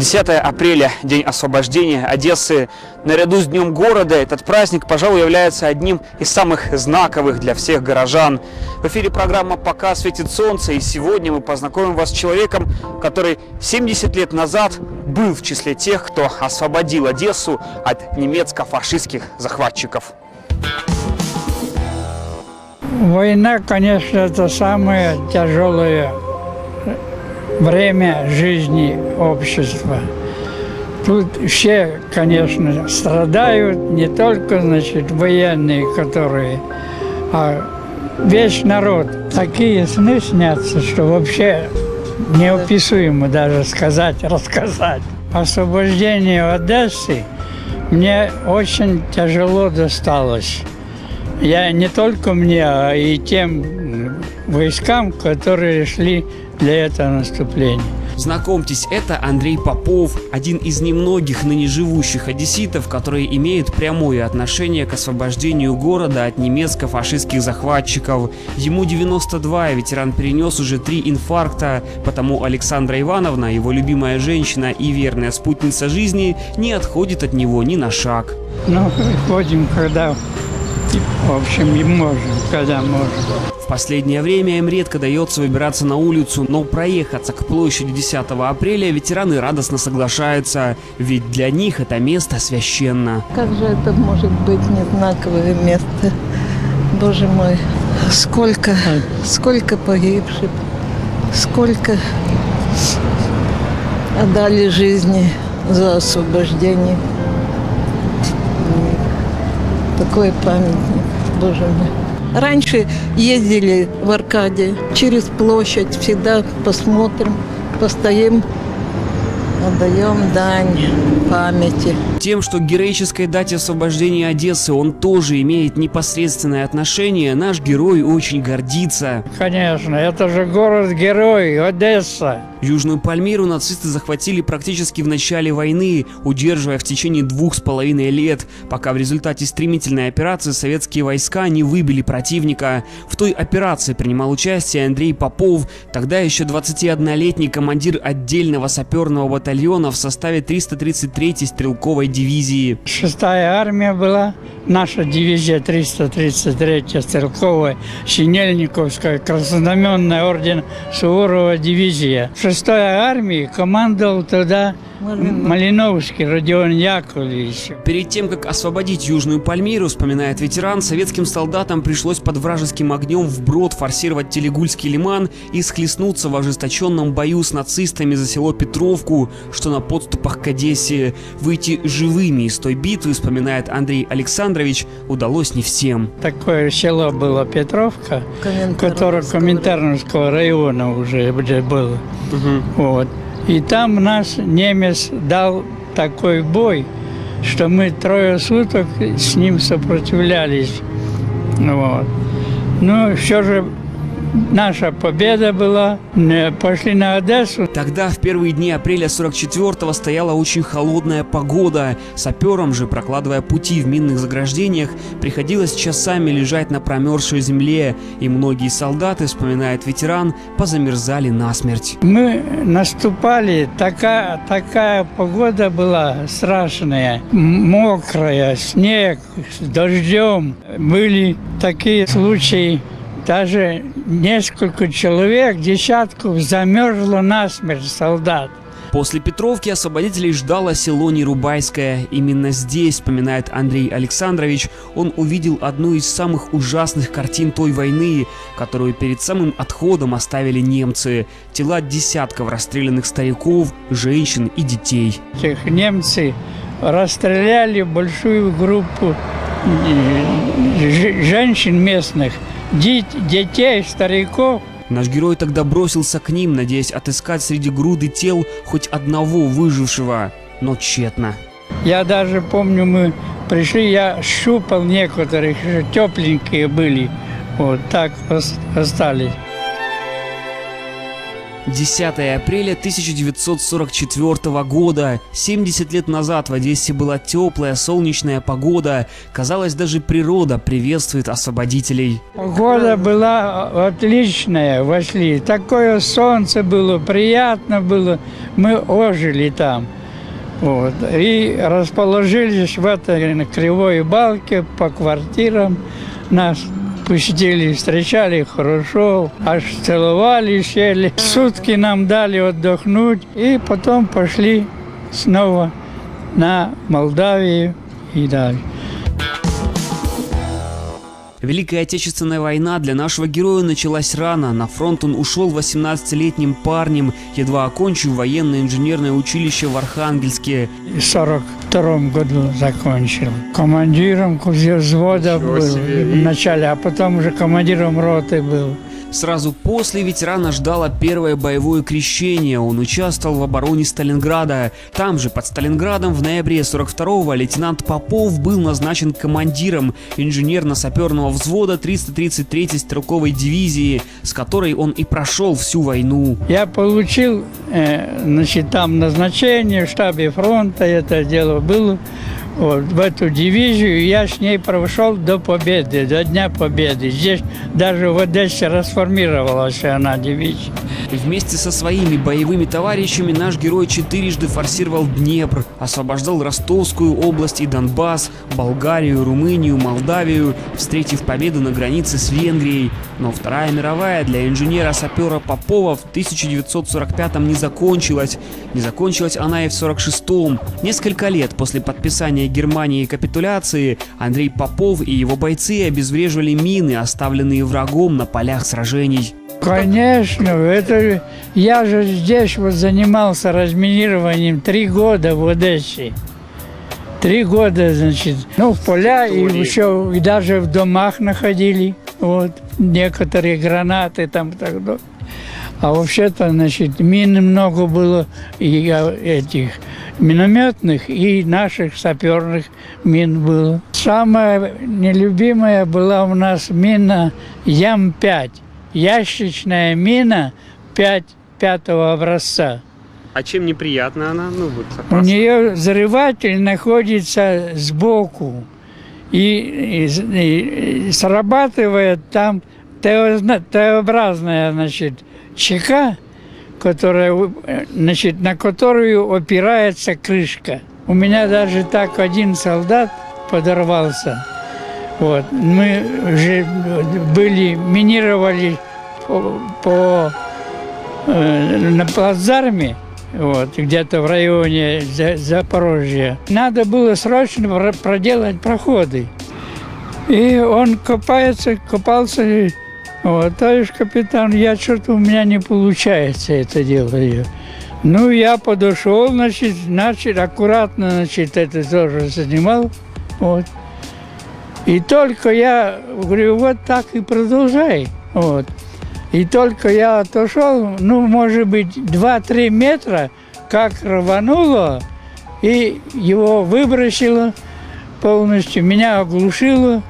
10 апреля, День освобождения Одессы. Наряду с Днем города этот праздник, пожалуй, является одним из самых знаковых для всех горожан. В эфире программа «Пока светит солнце» и сегодня мы познакомим вас с человеком, который 70 лет назад был в числе тех, кто освободил Одессу от немецко-фашистских захватчиков. Война, конечно, это самое тяжелое время жизни общества. Тут все, конечно, страдают, не только, значит, военные, которые, а весь народ. Такие сны снятся, что вообще неописуемо даже сказать, рассказать. Освобождение Одессы мне очень тяжело досталось. Я не только мне, а и тем войскам, которые шли для этого наступления. Знакомьтесь, это Андрей Попов, один из немногих ныне живущих одесситов, которые имеют прямое отношение к освобождению города от немецко-фашистских захватчиков. Ему 92, ветеран перенес уже три инфаркта, потому Александра Ивановна, его любимая женщина и верная спутница жизни, не отходит от него ни на шаг. Ну, ходим, когда, в общем, и можем, когда можем последнее время им редко дается выбираться на улицу, но проехаться к площади 10 апреля ветераны радостно соглашаются, ведь для них это место священно. Как же это может быть незнаковое место? Боже мой, сколько, сколько погибших, сколько отдали жизни за освобождение. Такой памятник, Боже мой. Раньше ездили в Аркадии через площадь, всегда посмотрим, постоим, отдаем дань памяти. Тем, что к героической дате освобождения Одессы он тоже имеет непосредственное отношение, наш герой очень гордится. Конечно, это же город-герой, Одесса. Южную Пальмиру нацисты захватили практически в начале войны, удерживая в течение двух с половиной лет, пока в результате стремительной операции советские войска не выбили противника. В той операции принимал участие Андрей Попов, тогда еще 21-летний командир отдельного саперного батальона в составе 333-й стрелковой дивизии. Шестая армия была, наша дивизия 333-я стрелковая, Синельниковская, краснознаменная орден Суворова дивизия. Шестой армии командовал тогда Малиновский Родион Яковлевич. Перед тем, как освободить Южную Пальмиру, вспоминает ветеран, советским солдатам пришлось под вражеским огнем вброд форсировать Телегульский лиман и схлестнуться в ожесточенном бою с нацистами за село Петровку, что на подступах к Одессе. Выйти живыми из той битвы, вспоминает Андрей Александрович, удалось не всем. Такое село было Петровка, которое Коминтерновского района уже было. Угу. Вот. И там нас немец дал такой бой, что мы трое суток с ним сопротивлялись. Вот. Ну, все же наша победа была. Пошли на Одессу. Тогда, в первые дни апреля 44-го, стояла очень холодная погода. Саперам же, прокладывая пути в минных заграждениях, приходилось часами лежать на промерзшей земле. И многие солдаты, вспоминает ветеран, позамерзали насмерть. Мы наступали, такая, такая погода была страшная. Мокрая, снег с дождем. Были такие случаи, даже несколько человек, десятков, замерзло насмерть солдат. После Петровки освободителей ждало село Нерубайское. Именно здесь, вспоминает Андрей Александрович, он увидел одну из самых ужасных картин той войны, которую перед самым отходом оставили немцы. Тела десятков расстрелянных стариков, женщин и детей. Этих немцы расстреляли большую группу э, женщин местных – детей, стариков. Наш герой тогда бросился к ним, надеясь отыскать среди груды тел хоть одного выжившего, но тщетно. Я даже помню, мы пришли, я щупал некоторых, тепленькие были, вот так остались. 10 апреля 1944 года. 70 лет назад в Одессе была теплая, солнечная погода. Казалось, даже природа приветствует освободителей. Погода была отличная, вошли. Такое солнце было, приятно было. Мы ожили там. Вот. И расположились в этой кривой балке по квартирам. Нас пустили, встречали хорошо, аж целовали, сели. Сутки нам дали отдохнуть, и потом пошли снова на Молдавию и дальше. Великая Отечественная война для нашего героя началась рано. На фронт он ушел 18-летним парнем, едва окончив военное инженерное училище в Архангельске. 40 втором году закончил. Командиром взвода Ничего был себе. в а потом уже командиром роты был. Сразу после ветерана ждало первое боевое крещение. Он участвовал в обороне Сталинграда. Там же, под Сталинградом, в ноябре 42-го лейтенант Попов был назначен командиром инженерно-саперного взвода 333-й стрелковой дивизии, с которой он и прошел всю войну. Я получил, э, значит, там назначение в штабе фронта, это дело было вот, в эту дивизию. Я с ней прошел до победы, до Дня Победы. Здесь даже в Одессе расформировалась она дивизия. Вместе со своими боевыми товарищами наш герой четырежды форсировал Днепр, освобождал Ростовскую область и Донбасс, Болгарию, Румынию, Молдавию, встретив победу на границе с Венгрией. Но Вторая мировая для инженера-сапера Попова в 1945-м не закончилась. Не закончилась она и в 46-м. Несколько лет после подписания Германии капитуляции Андрей Попов и его бойцы обезвреживали мины, оставленные врагом на полях сражений. Конечно, это я же здесь вот занимался разминированием три года в Одессе. Три года, значит, ну, в поля и еще, и даже в домах находили, вот, некоторые гранаты там так далее. А вообще-то, значит, мин много было и этих минометных, и наших саперных мин было. Самая нелюбимая была у нас мина Ям-5 ящичная мина 5 пятого образца. А чем неприятна она? Ну, вот, У нее взрыватель находится сбоку и, и, и срабатывает там Т-образная значит, чека, которая, значит, на которую опирается крышка. У меня даже так один солдат подорвался. Вот. Мы уже были, минировали по, по э, на плацдарме, вот, где-то в районе Запорожья. Надо было срочно проделать проходы. И он копается, копался, вот, товарищ капитан, я что-то у меня не получается это дело. Ну, я подошел, значит, начал аккуратно, значит, это тоже занимал, вот. И только я говорю, вот так и продолжай. Вот. И только я отошел, ну, может быть, 2-3 метра, как рвануло, и его выбросило полностью, меня оглушило.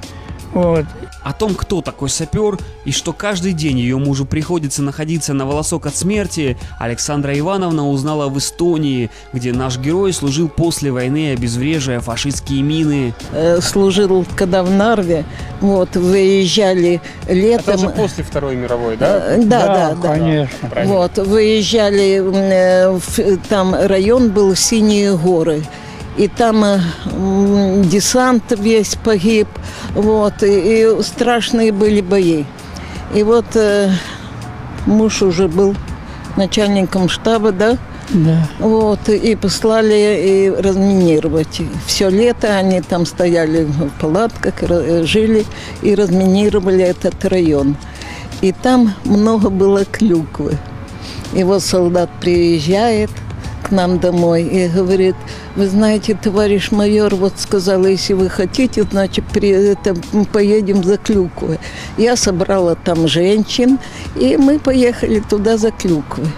Вот. О том, кто такой сапер и что каждый день ее мужу приходится находиться на волосок от смерти, Александра Ивановна узнала в Эстонии, где наш герой служил после войны, обезвреживая фашистские мины. Э, служил, когда в Нарве, вот, выезжали летом. Это же после Второй мировой, да? Э, да, да, да. да. Конечно. Вот, выезжали, э, в, там район был Синие горы и там э, десант весь погиб, вот, и, и страшные были бои. И вот э, муж уже был начальником штаба, да? Да. Вот, и послали и разминировать. Все лето они там стояли в палатках, жили и разминировали этот район. И там много было клюквы. И вот солдат приезжает – нам домой и говорит, вы знаете, товарищ майор вот сказал, если вы хотите, значит, при, это, поедем за клюквой. Я собрала там женщин, и мы поехали туда за клюквой.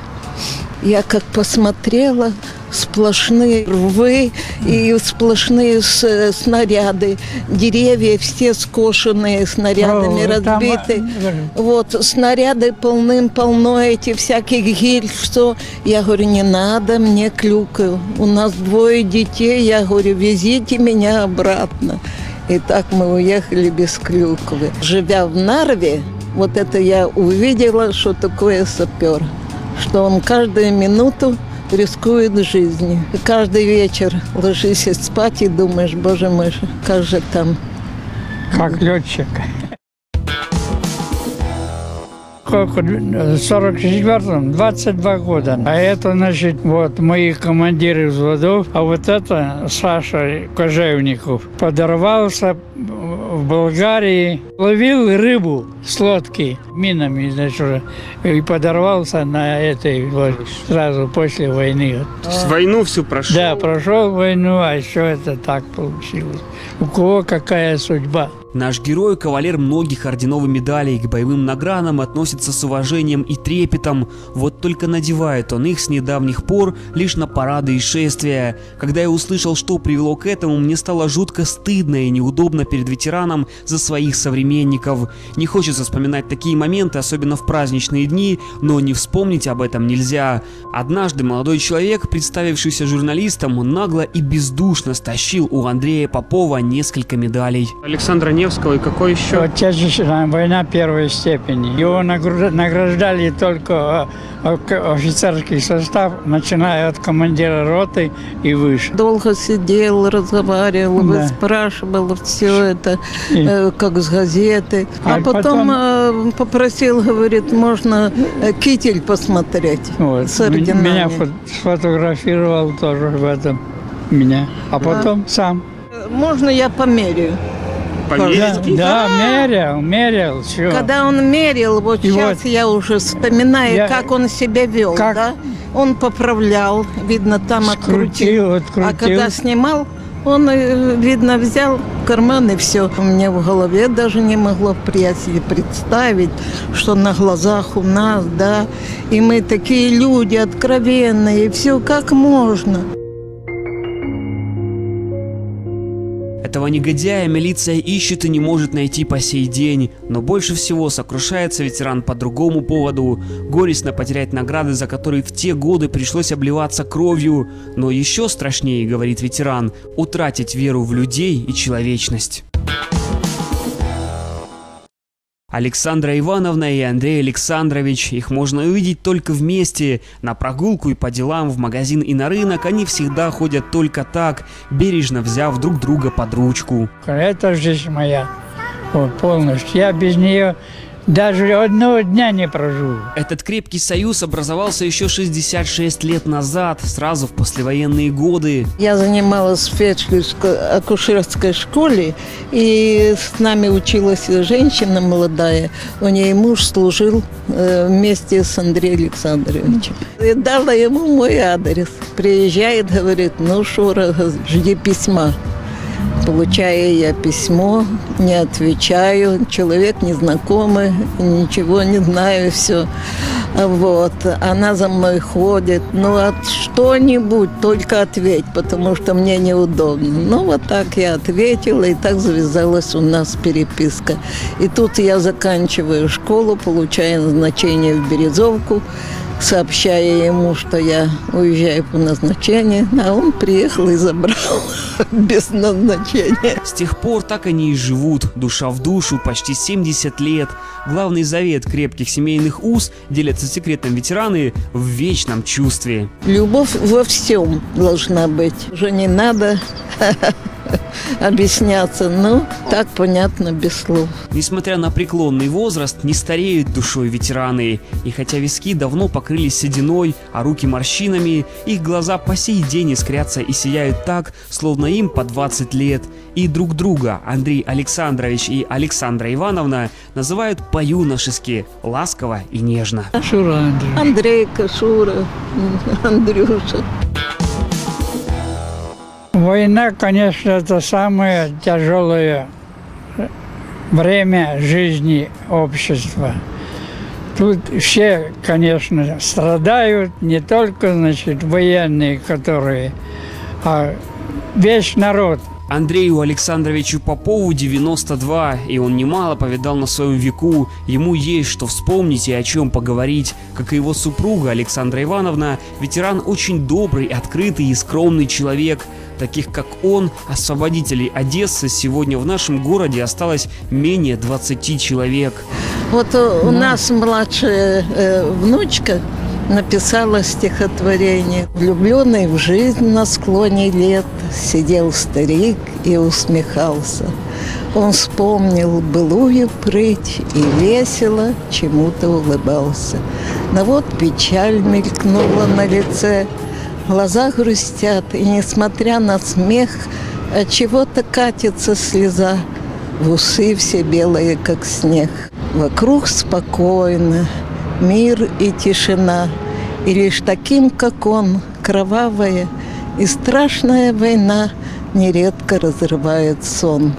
Я как посмотрела, сплошные рвы и сплошные с- снаряды. Деревья все скошенные, снарядами О, там, разбиты. э, Вот, снаряды полным-полно, эти всяких гильз, что. Я говорю, не надо мне клюкаю. У нас двое детей, я говорю, везите меня обратно. И так мы уехали без клюквы. Живя в Нарве, вот это я увидела, что такое сапер. Что он каждую минуту рискует жизнью. И каждый вечер ложишься спать и думаешь, боже мой, как же там как летчик. Сколько? В 44-м 22 года. А это, значит, вот мои командиры взводов. А вот это Саша Кожевников подорвался в Болгарии. Ловил рыбу с лодки минами, значит, и подорвался на этой вот сразу после войны. То есть войну всю прошел. Да, прошел войну, а еще это так получилось. У кого какая судьба? Наш герой, кавалер многих орденов и медалей, к боевым наградам относится с уважением и трепетом, вот только надевает он их с недавних пор лишь на парады и шествия. Когда я услышал, что привело к этому, мне стало жутко стыдно и неудобно перед ветераном за своих современников. Не хочется вспоминать такие моменты, особенно в праздничные дни, но не вспомнить об этом нельзя. Однажды молодой человек, представившийся журналистом, нагло и бездушно стащил у Андрея Попова несколько медалей. Александра Невского и какой еще? Отечественная война первой степени. Его награждали только э, э, офицерский состав, начиная от командира роты и выше. Долго сидел, разговаривал, Да. спрашивал все это, И- э, как с газеты. А, А потом, потом- э, попросил, говорит, можно э, китель посмотреть Вот. с орденами. Меня фо- сфотографировал тоже в этом. Меня. А потом сам. Э, Можно я померяю? Да, Померить? да, мерял, мерял, все. Когда он мерил, вот И сейчас вот я уже вспоминаю, я- как он себя вел, как- да? Он поправлял, видно, там открутил. Скрутил, открутил. А когда снимал, он, э, видно, взял карман и все. У меня в голове даже не могло при- себе представить, что на глазах у нас, да, и мы такие люди откровенные, и все как можно. Этого негодяя милиция ищет и не может найти по сей день, но больше всего сокрушается ветеран по другому поводу. Горестно потерять награды, за которые в те годы пришлось обливаться кровью. Но еще страшнее, говорит ветеран, утратить веру в людей и человечность. Александра Ивановна и Андрей Александрович. Их можно увидеть только вместе. На прогулку и по делам в магазин и на рынок они всегда ходят только так, бережно взяв друг друга под ручку. Это жизнь моя. Вот, полностью. Я без нее даже одного дня не проживу. Этот крепкий союз образовался еще 66 лет назад, сразу в послевоенные годы. Я занималась в акушерской школе, и с нами училась женщина молодая. У нее муж служил э, вместе с Андреем Александровичем. И дала ему мой адрес. Приезжает, говорит, ну, Шура, жди письма. Получаю я письмо, не отвечаю, человек незнакомый, ничего не знаю, все. Вот, она за мной ходит, ну, от что-нибудь, только ответь, потому что мне неудобно. Ну, вот так я ответила, и так завязалась у нас переписка. И тут я заканчиваю школу, получаю назначение в Березовку, сообщая ему, что я уезжаю по назначению, а он приехал и забрал без назначения. С тех пор так они и живут, душа в душу, почти 70 лет. Главный завет крепких семейных уз, делятся секретом ветераны, в вечном чувстве. Любовь во всем должна быть. Уже не надо объясняться. Ну, так понятно, без слов. Несмотря на преклонный возраст, не стареют душой ветераны. И хотя виски давно покрылись сединой, а руки морщинами, их глаза по сей день искрятся и сияют так, словно им по 20 лет. И друг друга Андрей Александрович и Александра Ивановна называют по-юношески, ласково и нежно. Шура Андрей. Андрейка, Шура, Андрюша. Война, конечно, это самое тяжелое время жизни общества. Тут все, конечно, страдают, не только, значит, военные, которые, а весь народ. Андрею Александровичу Попову 92, и он немало повидал на своем веку. Ему есть что вспомнить и о чем поговорить. Как и его супруга Александра Ивановна, ветеран очень добрый, открытый и скромный человек. Таких как он, освободителей Одессы, сегодня в нашем городе осталось менее 20 человек. Вот у нас младшая э, внучка написала стихотворение. Влюбленный в жизнь на склоне лет сидел старик и усмехался. Он вспомнил былую прыть и весело чему-то улыбался. Но вот печаль мелькнула на лице, глаза грустят, и, несмотря на смех, от чего-то катится слеза, в усы все белые, как снег. Вокруг спокойно, мир и тишина, и лишь таким, как он, кровавая и страшная война нередко разрывает сон.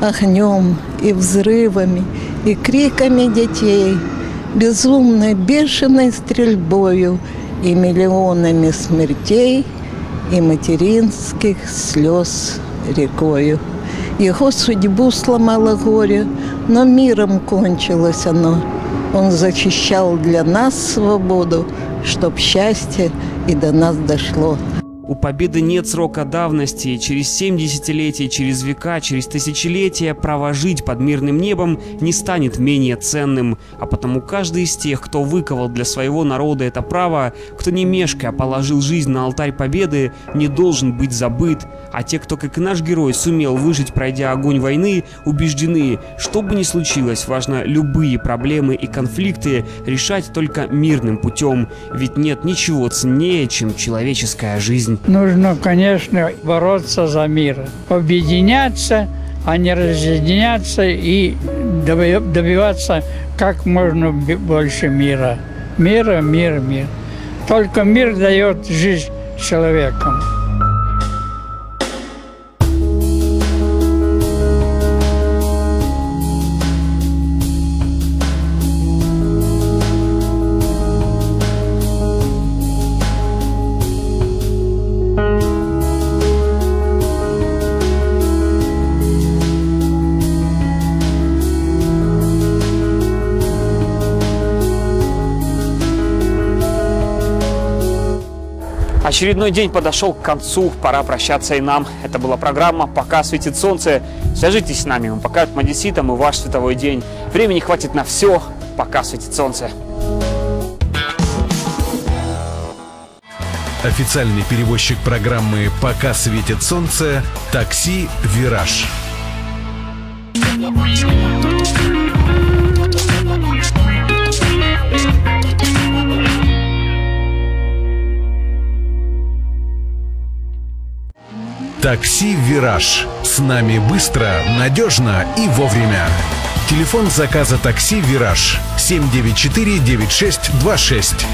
Огнем и взрывами, и криками детей, безумной, бешеной стрельбою и миллионами смертей и материнских слез рекою. Его судьбу сломало горе, но миром кончилось оно. Он защищал для нас свободу, чтоб счастье и до нас дошло. У победы нет срока давности, через семь десятилетий, через века, через тысячелетия право жить под мирным небом не станет менее ценным, а потому каждый из тех, кто выковал для своего народа это право, кто не мешкая положил жизнь на алтарь победы, не должен быть забыт, а те, кто, как и наш герой, сумел выжить, пройдя огонь войны, убеждены, что бы ни случилось, важно любые проблемы и конфликты решать только мирным путем, ведь нет ничего ценнее, чем человеческая жизнь? Нужно, конечно, бороться за мир. Объединяться, а не разъединяться и добиваться как можно больше мира. Мира, мир, мир. Только мир дает жизнь человеком. Очередной день подошел к концу, пора прощаться и нам. Это была программа «Пока светит солнце». Свяжитесь с нами, мы покажем одесситам и ваш световой день. Времени хватит на все, пока светит солнце. Официальный перевозчик программы «Пока светит солнце» – такси «Вираж». Такси «Вираж». С нами быстро, надежно и вовремя. Телефон заказа такси «Вираж» 794 9626.